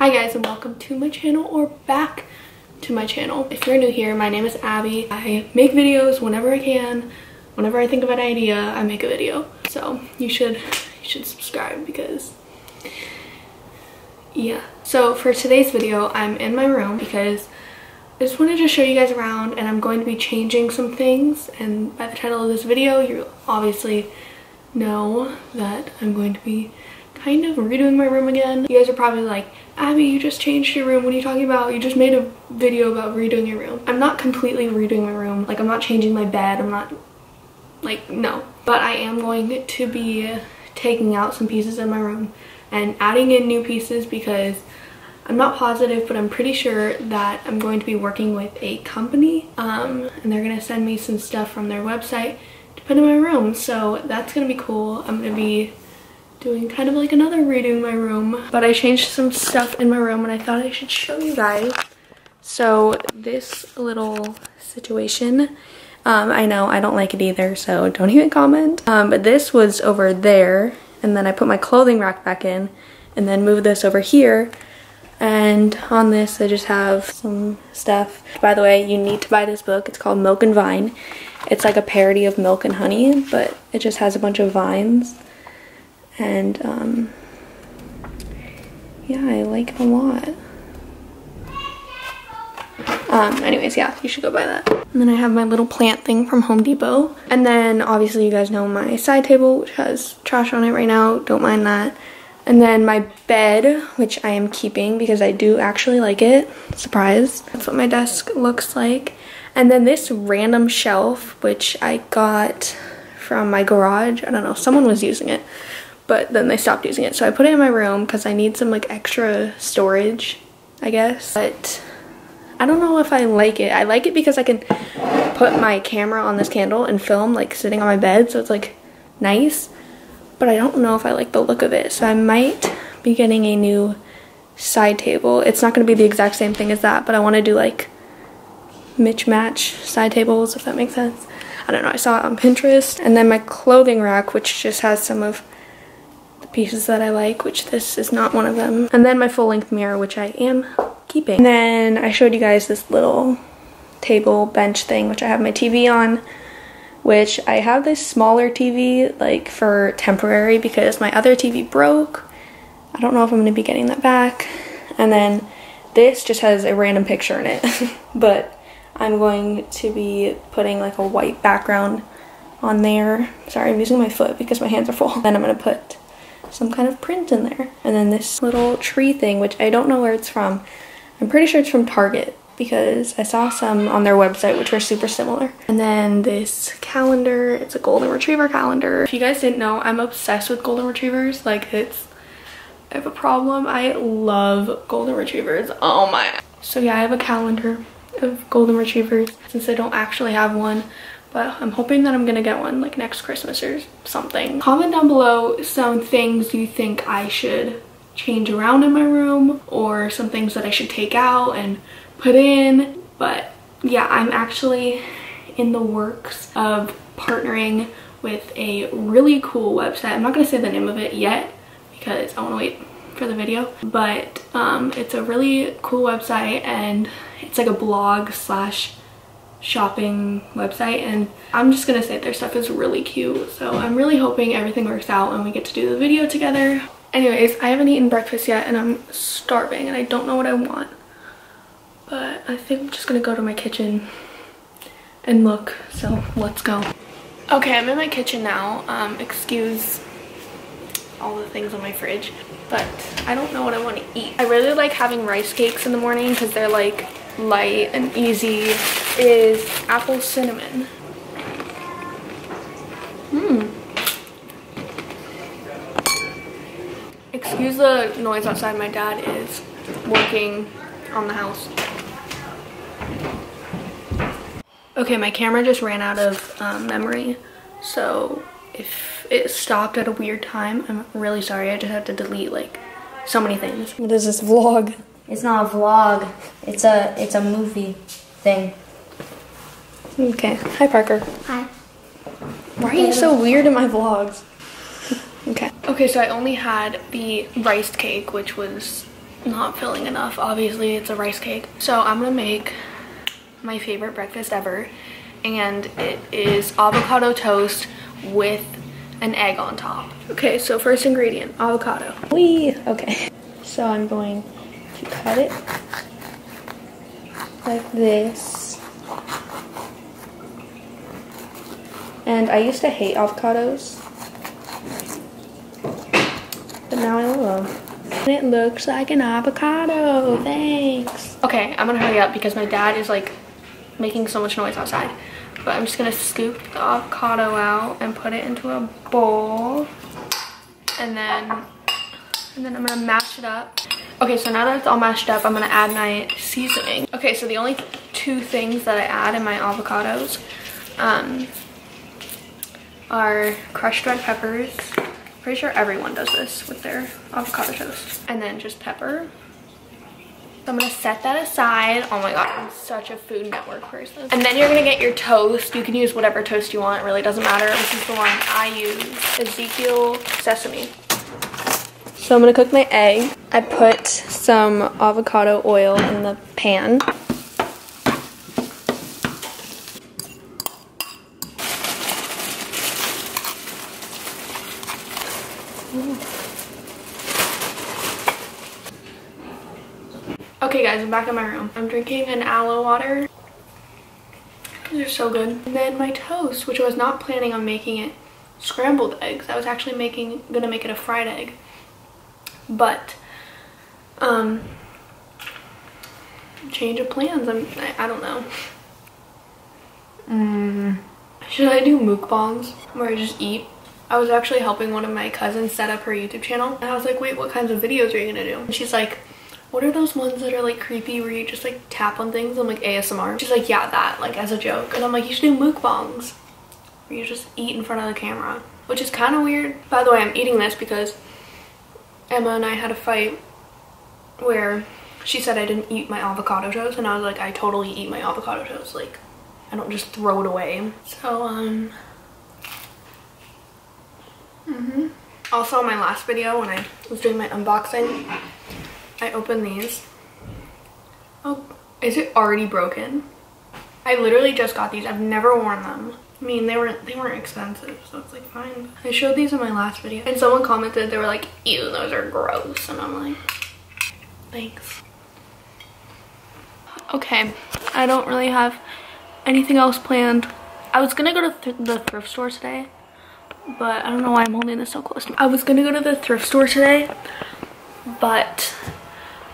Hi guys and welcome to my channel or back to my channel. If you're new here, my name is Abby. I make videos whenever I can. Whenever I think of an idea, I make a video. So you should you should subscribe because yeah. So for today's video, I'm in my room because I just wanted to show you guys around and I'm going to be changing some things and by the title of this video, you obviously know that I'm going to be kind of redoing my room again. You guys are probably like, Abby, you just changed your room. What are you talking about? You just made a video about redoing your room. I'm not completely redoing my room. Like, I'm not changing my bed. I'm not, like, no. But I am going to be taking out some pieces in my room and adding in new pieces because I'm not positive, but I'm pretty sure that I'm going to be working with a company um, and they're going to send me some stuff from their website to put in my room. So that's going to be cool. I'm going to be doing kind of like another redoing my room. But I changed some stuff in my room and I thought I should show you guys. So this little situation, um, I know I don't like it either, so don't even comment. Um, but this was over there and then I put my clothing rack back in and then moved this over here. And on this, I just have some stuff. By the way, you need to buy this book. It's called Milk and Vine. It's like a parody of Milk and Honey, but it just has a bunch of vines and um, yeah, I like it a lot. Um, anyways, yeah, you should go buy that. And then I have my little plant thing from Home Depot. And then obviously you guys know my side table, which has trash on it right now. Don't mind that. And then my bed, which I am keeping because I do actually like it. Surprise. That's what my desk looks like. And then this random shelf, which I got from my garage. I don't know, someone was using it but then they stopped using it. So I put it in my room because I need some like extra storage, I guess. But I don't know if I like it. I like it because I can put my camera on this candle and film like sitting on my bed. So it's like nice. But I don't know if I like the look of it. So I might be getting a new side table. It's not going to be the exact same thing as that, but I want to do like Mitch match side tables, if that makes sense. I don't know, I saw it on Pinterest. And then my clothing rack, which just has some of pieces that I like, which this is not one of them. And then my full length mirror, which I am keeping. And then I showed you guys this little table bench thing, which I have my TV on, which I have this smaller TV like for temporary because my other TV broke. I don't know if I'm gonna be getting that back. And then this just has a random picture in it, but I'm going to be putting like a white background on there. Sorry, I'm using my foot because my hands are full. Then I'm gonna put some kind of print in there. And then this little tree thing, which I don't know where it's from. I'm pretty sure it's from Target because I saw some on their website which were super similar. And then this calendar, it's a golden retriever calendar. If you guys didn't know, I'm obsessed with golden retrievers. Like it's, I have a problem. I love golden retrievers. Oh my. So yeah, I have a calendar of golden retrievers since I don't actually have one but I'm hoping that I'm gonna get one like next Christmas or something. Comment down below some things you think I should change around in my room or some things that I should take out and put in. But yeah, I'm actually in the works of partnering with a really cool website. I'm not gonna say the name of it yet because I wanna wait for the video, but um, it's a really cool website and it's like a blog slash shopping website and I'm just gonna say their stuff is really cute so I'm really hoping everything works out and we get to do the video together. Anyways, I haven't eaten breakfast yet and I'm starving and I don't know what I want but I think I'm just gonna go to my kitchen and look so let's go. Okay, I'm in my kitchen now. Um, excuse all the things on my fridge but I don't know what I want to eat. I really like having rice cakes in the morning because they're like light and easy is apple cinnamon. Hmm. Excuse the noise outside. My dad is working on the house. Okay, my camera just ran out of um, memory. So if it stopped at a weird time, I'm really sorry. I just had to delete like so many things. What is this vlog? It's not a vlog. It's a it's a movie thing. Okay. Hi Parker. Hi. Why are you so weird in my vlogs? okay. Okay, so I only had the rice cake, which was not filling enough. Obviously, it's a rice cake. So I'm gonna make my favorite breakfast ever. And it is avocado toast with an egg on top. Okay, so first ingredient, avocado. Wee, okay. So I'm going to cut it like this. And I used to hate avocados, but now I love them. It looks like an avocado, thanks. Okay, I'm gonna hurry up because my dad is like making so much noise outside. But I'm just gonna scoop the avocado out and put it into a bowl. And then, and then I'm gonna mash it up. Okay, so now that it's all mashed up, I'm gonna add my seasoning. Okay, so the only two things that I add in my avocados um, are crushed red peppers. Pretty sure everyone does this with their avocado toast. And then just pepper so I'm gonna set that aside. Oh my god, I'm such a Food Network person. And then you're gonna get your toast. You can use whatever toast you want, it really doesn't matter. This is the one I use, Ezekiel Sesame. So I'm gonna cook my egg. I put some avocado oil in the pan. Okay guys, I'm back in my room. I'm drinking an aloe water. These are so good. And then my toast, which I was not planning on making it scrambled eggs. I was actually making gonna make it a fried egg. But um change of plans. I'm I, I don't know. Mm. Should I do mukbangs where I just eat? I was actually helping one of my cousins set up her YouTube channel. And I was like, wait, what kinds of videos are you gonna do? And she's like, what are those ones that are like creepy where you just like tap on things? I'm like ASMR. She's like, yeah, that, like as a joke. And I'm like, you should do mukbangs where you just eat in front of the camera, which is kind of weird. By the way, I'm eating this because Emma and I had a fight where she said I didn't eat my avocado toast and I was like, I totally eat my avocado toast. Like, I don't just throw it away. So, um, mm-hmm. Also, my last video when I was doing my unboxing, I opened these. Oh, is it already broken? I literally just got these. I've never worn them. I mean, they weren't they weren't expensive, so it's like fine. I showed these in my last video, and someone commented they were like, "Ew, those are gross," and I'm like, "Thanks." Okay, I don't really have anything else planned. I was gonna go to th the thrift store today, but I don't know why I'm holding this so close. I was gonna go to the thrift store today, but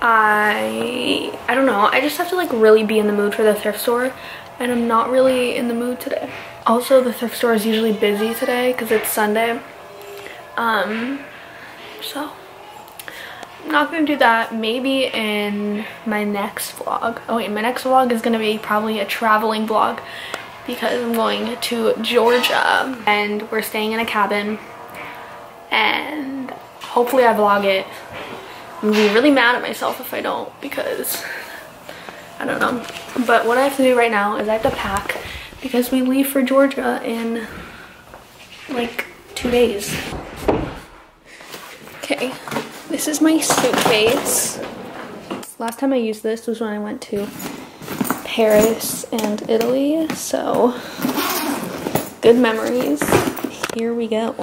I I don't know I just have to like really be in the mood for the thrift store and I'm not really in the mood today also the thrift store is usually busy today because it's Sunday. Um so I'm not gonna do that. Maybe in my next vlog. Oh wait my next vlog is gonna be probably a traveling vlog because I'm going to Georgia. And we're staying in a cabin. And hopefully I vlog it. I'm gonna be really mad at myself if I don't because I don't know. But what I have to do right now is I have to pack because we leave for Georgia in like two days. Okay, this is my suitcase. Last time I used this was when I went to Paris and Italy, so good memories. Here we go.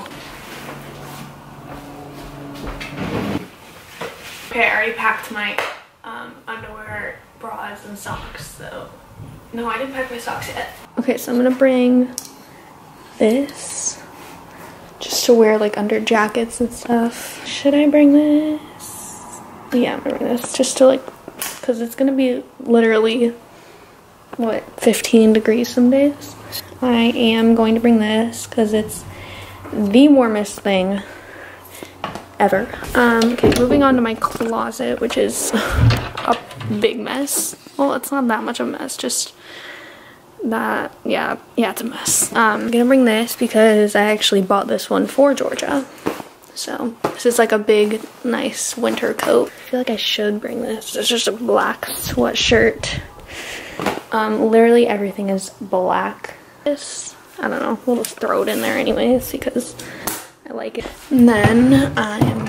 Okay, I already packed my um, underwear, bras, and socks, so... No, I didn't pack my socks yet. Okay, so I'm gonna bring this just to wear like under jackets and stuff. Should I bring this? Yeah, I'm gonna bring this just to like, because it's gonna be literally, what, 15 degrees some days. I am going to bring this because it's the warmest thing ever. Um, okay, moving on to my closet, which is big mess. Well, it's not that much of a mess, just that, yeah, yeah, it's a mess. Um, I'm gonna bring this because I actually bought this one for Georgia. So, this is like a big, nice winter coat. I feel like I should bring this. It's just a black sweatshirt. Um, literally everything is black. This, I don't know, we'll just throw it in there anyways because I like it. And then I'm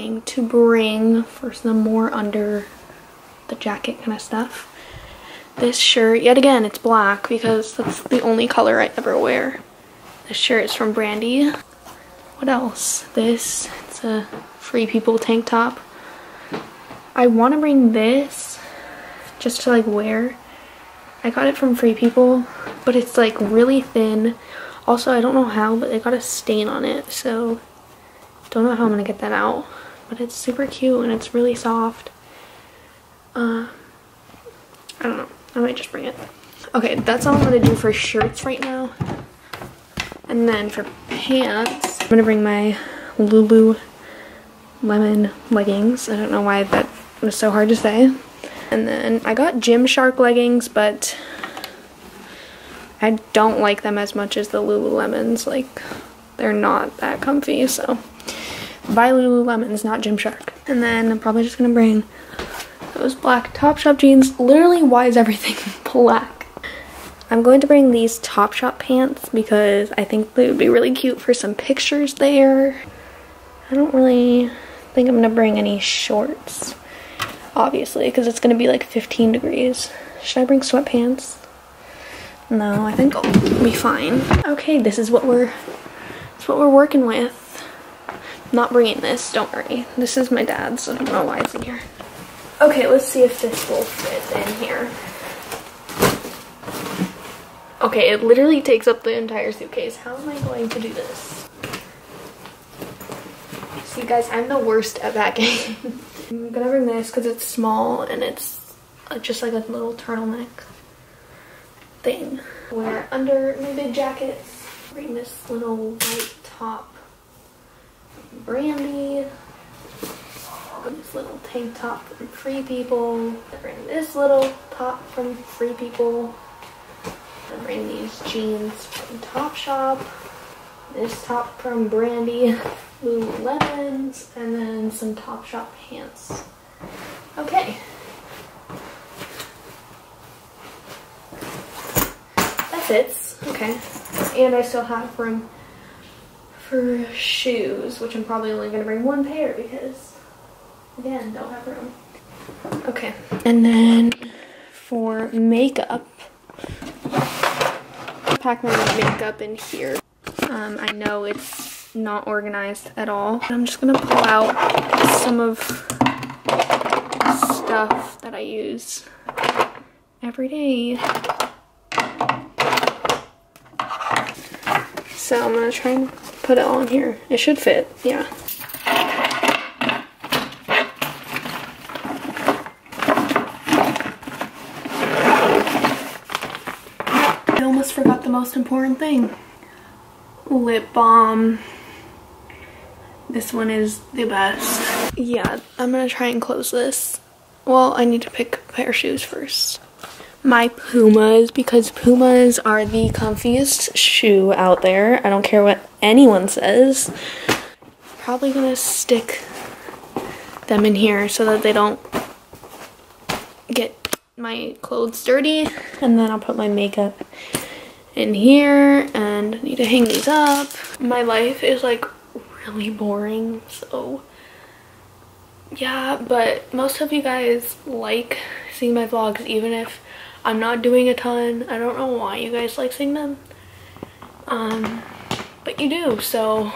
going to bring for some more under the jacket kind of stuff. This shirt, yet again, it's black because that's the only color I ever wear. This shirt is from Brandy. What else? This, it's a Free People tank top. I want to bring this just to like wear. I got it from Free People, but it's like really thin. Also, I don't know how, but it got a stain on it, so don't know how I'm gonna get that out. But it's super cute and it's really soft. Uh, I don't know. I might just bring it. Okay, that's all I'm gonna do for shirts right now. And then for pants, I'm gonna bring my Lulu lemon leggings. I don't know why that was so hard to say. And then I got Gymshark leggings, but I don't like them as much as the Lululemons. Like, they're not that comfy, so buy Lululemons, not Gymshark. And then I'm probably just gonna bring those black Topshop jeans. Literally, why is everything black? I'm going to bring these Topshop pants because I think they would be really cute for some pictures there. I don't really think I'm gonna bring any shorts, obviously, because it's gonna be like 15 degrees. Should I bring sweatpants? No, I think I'll be fine. Okay, this is what we're, is what we're working with. Not bringing this, don't worry. This is my dad's, I don't know why it's in here. Okay, let's see if this will fit in here. Okay, it literally takes up the entire suitcase. How am I going to do this? See guys, I'm the worst at packing. I'm gonna bring this because it's small and it's uh, just like a little turtleneck thing. Wear under my big jacket. Bring this little white top. Brandy. This little tank top from Free People. Bring this little top from Free People. I bring these jeans from Topshop. This top from Brandy. Lululemons. And then some Topshop pants. Okay. That fits. Okay. And I still have room for shoes, which I'm probably only going to bring one pair because, again, don't have room. Okay. And then for makeup, pack my makeup in here. Um, I know it's not organized at all. I'm just going to pull out some of stuff that I use every day. So I'm to try and put it on here. It should fit, yeah. I almost forgot the most important thing. Lip balm. This one is the best. Yeah, I'm gonna try and close this. Well, I need to pick a pair of shoes first. My Pumas, because Pumas are the comfiest shoe out there. I don't care what anyone says. Probably gonna stick them in here so that they don't get my clothes dirty. And then I'll put my makeup in here and I need to hang these up. My life is like really boring, so yeah, but most of you guys like seeing my vlogs even if I'm not doing a ton. I don't know why you guys like seeing them. Um, but you do, so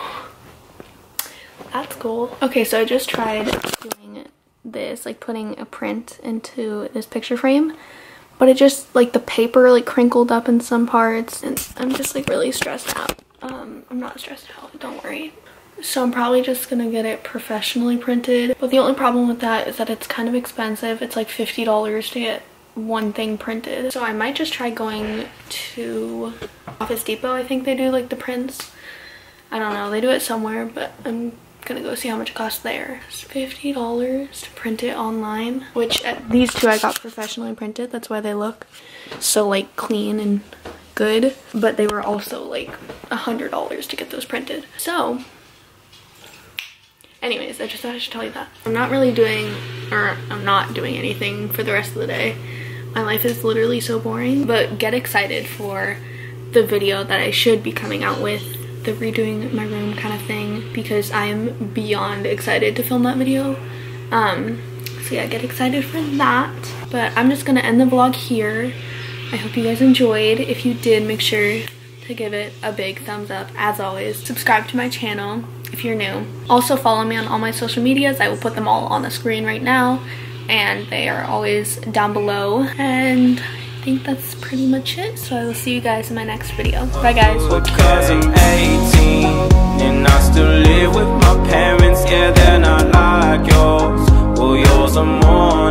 that's cool. Okay, so I just tried doing this, like putting a print into this picture frame, but it just, like the paper like crinkled up in some parts and I'm just like really stressed out. Um, I'm not stressed out, don't worry. So I'm probably just gonna get it professionally printed. But the only problem with that is that it's kind of expensive. It's like $50 to get one thing printed. So I might just try going to Office Depot. I think they do like the prints. I don't know. They do it somewhere, but I'm gonna go see how much it costs there. It's $50 to print it online, which at these two I got professionally printed. That's why they look so like clean and good. But they were also like a $100 to get those printed. So anyways, I just thought I should tell you that. I'm not really doing, or I'm not doing anything for the rest of the day. My life is literally so boring, but get excited for the video that I should be coming out with the redoing my room kind of thing because I am beyond excited to film that video. Um, so yeah, get excited for that. But I'm just gonna end the vlog here. I hope you guys enjoyed. If you did, make sure to give it a big thumbs up as always. Subscribe to my channel if you're new. Also follow me on all my social medias. I will put them all on the screen right now and they are always down below. And I think that's pretty much it. So I will see you guys in my next video. Bye guys. Because I'm 18 and I still live with my parents. Yeah, they're not like yours. Well, yours are more